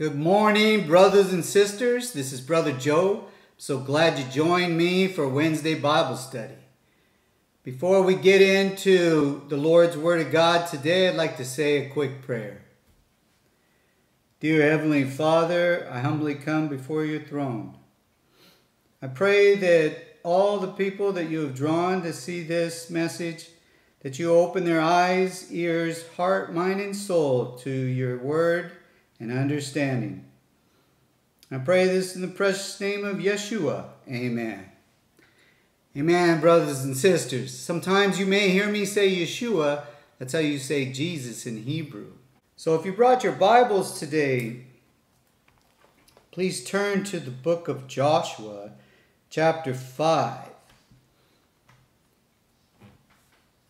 Good morning, brothers and sisters. This is Brother Joe. So glad you joined me for Wednesday Bible study. Before we get into the Lord's Word of God today, I'd like to say a quick prayer. Dear Heavenly Father, I humbly come before your throne. I pray that all the people that you have drawn to see this message, that you open their eyes, ears, heart, mind, and soul to your word and understanding. I pray this in the precious name of Yeshua. Amen. Amen, brothers and sisters. Sometimes you may hear me say Yeshua. That's how you say Jesus in Hebrew. So if you brought your Bibles today, please turn to the book of Joshua, chapter 5.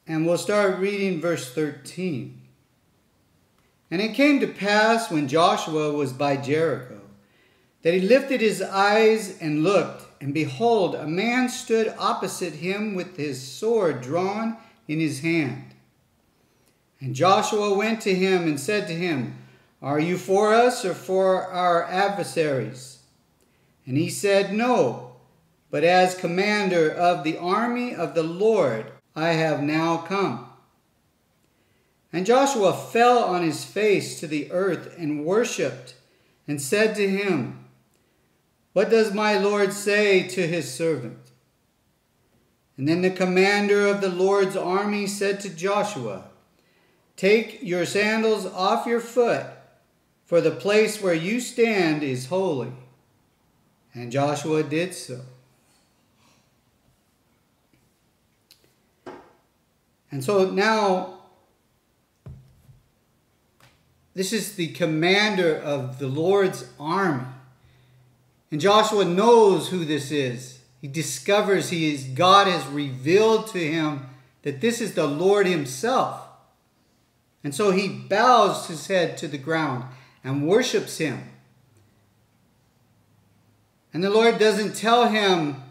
And we'll start reading verse 13. And it came to pass when Joshua was by Jericho that he lifted his eyes and looked, and behold, a man stood opposite him with his sword drawn in his hand. And Joshua went to him and said to him, Are you for us or for our adversaries? And he said, No, but as commander of the army of the Lord I have now come. And Joshua fell on his face to the earth and worshipped, and said to him, What does my Lord say to his servant? And then the commander of the Lord's army said to Joshua, Take your sandals off your foot, for the place where you stand is holy. And Joshua did so. And so now this is the commander of the Lord's army. And Joshua knows who this is. He discovers he is God has revealed to him that this is the Lord himself. And so he bows his head to the ground and worships him. And the Lord doesn't tell him,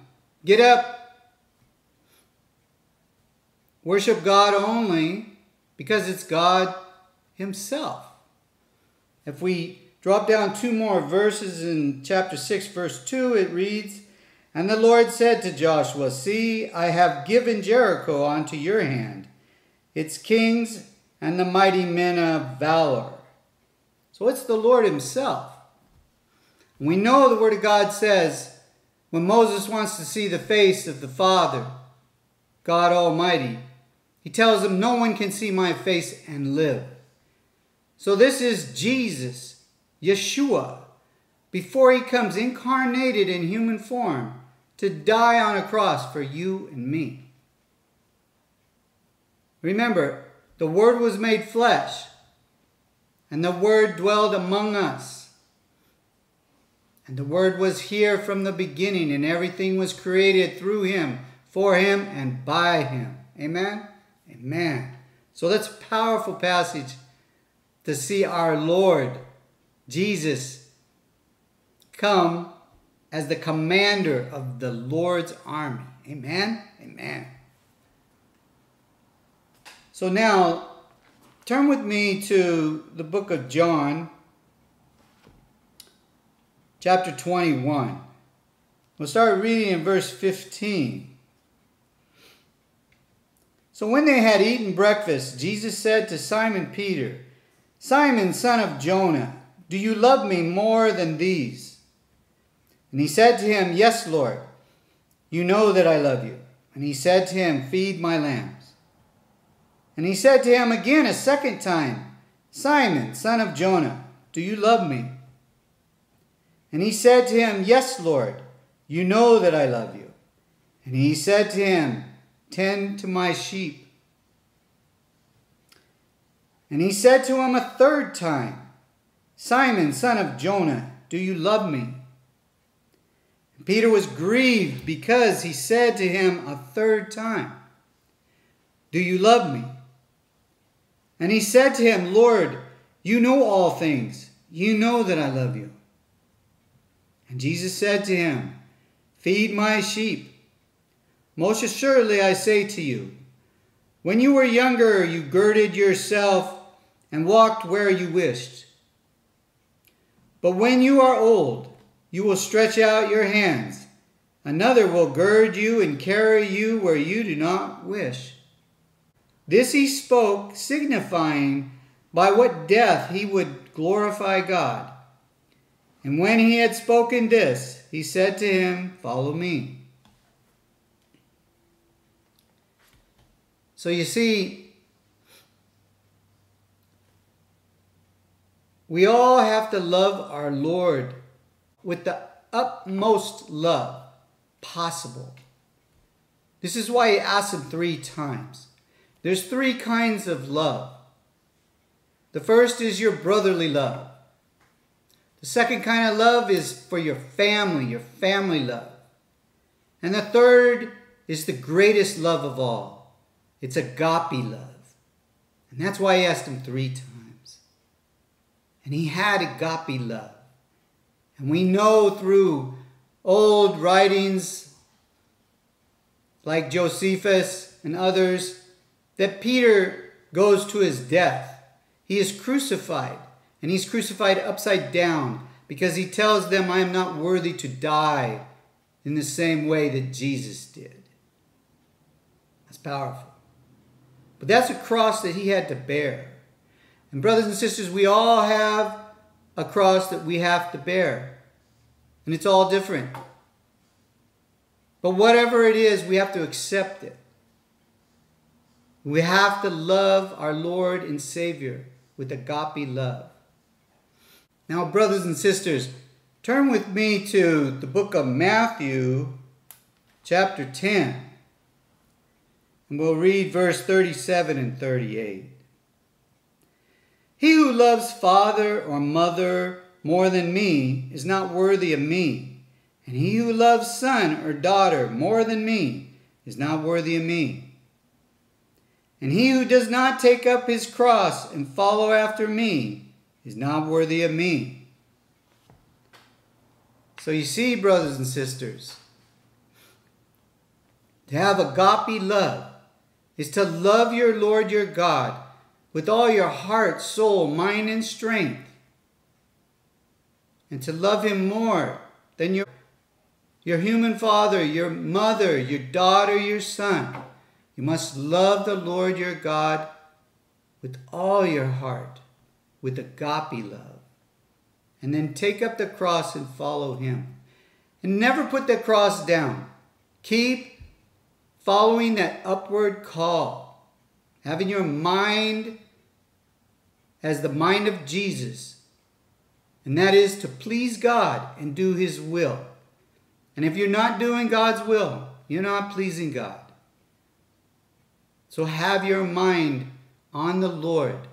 get up, worship God only, because it's God himself. If we drop down two more verses in chapter 6, verse 2, it reads, And the Lord said to Joshua, See, I have given Jericho unto your hand, its kings and the mighty men of valor. So it's the Lord Himself. We know the Word of God says when Moses wants to see the face of the Father, God Almighty, he tells him, No one can see my face and live. So this is Jesus, Yeshua, before he comes incarnated in human form to die on a cross for you and me. Remember, the Word was made flesh, and the Word dwelled among us. And the Word was here from the beginning, and everything was created through Him, for Him, and by Him. Amen? Amen. So that's a powerful passage to see our Lord Jesus come as the commander of the Lord's army. Amen? Amen. So now, turn with me to the book of John, chapter 21. We'll start reading in verse 15. So when they had eaten breakfast, Jesus said to Simon Peter, Simon, son of Jonah, do you love me more than these? And he said to him, Yes, Lord, you know that I love you. And he said to him, Feed my lambs. And he said to him again a second time, Simon, son of Jonah, do you love me? And he said to him, Yes, Lord, you know that I love you. And he said to him, Tend to my sheep. And he said to him a third time, Simon, son of Jonah, do you love me? And Peter was grieved because he said to him a third time, Do you love me? And he said to him, Lord, you know all things. You know that I love you. And Jesus said to him, Feed my sheep. Most assuredly I say to you, when you were younger, you girded yourself and walked where you wished. But when you are old, you will stretch out your hands. Another will gird you and carry you where you do not wish. This he spoke, signifying by what death he would glorify God. And when he had spoken this, he said to him, Follow me. So you see, we all have to love our Lord with the utmost love possible. This is why he asked him three times. There's three kinds of love. The first is your brotherly love. The second kind of love is for your family, your family love. And the third is the greatest love of all. It's agape love. And that's why he asked him three times. And he had agape love. And we know through old writings like Josephus and others that Peter goes to his death. He is crucified, and he's crucified upside down because he tells them, I am not worthy to die in the same way that Jesus did. That's powerful. But that's a cross that he had to bear. And, brothers and sisters, we all have a cross that we have to bear. And it's all different. But whatever it is, we have to accept it. We have to love our Lord and Savior with agape love. Now, brothers and sisters, turn with me to the book of Matthew, chapter 10. And we'll read verse 37 and 38. He who loves father or mother more than me is not worthy of me, and he who loves son or daughter more than me is not worthy of me. And he who does not take up his cross and follow after me is not worthy of me. So you see, brothers and sisters, to have agape love is to love your Lord your God with all your heart, soul, mind, and strength. And to love him more than your, your human father, your mother, your daughter, your son. You must love the Lord your God with all your heart, with agape love. And then take up the cross and follow him. And never put the cross down. Keep following that upward call, having your mind as the mind of Jesus, and that is to please God and do His will. And if you're not doing God's will, you're not pleasing God. So have your mind on the Lord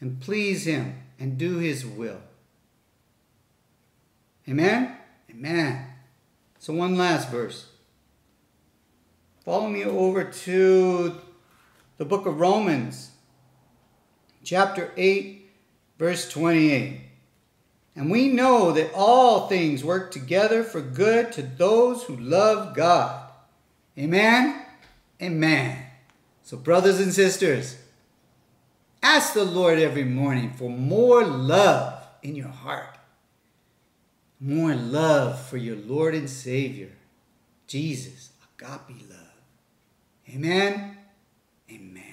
and please Him and do His will. Amen? Amen. So, one last verse. Follow me over to the book of Romans, chapter 8, verse 28. And we know that all things work together for good to those who love God. Amen? Amen. So, brothers and sisters, ask the Lord every morning for more love in your heart, more love for your Lord and Savior, Jesus, agape love. Amen. Amen.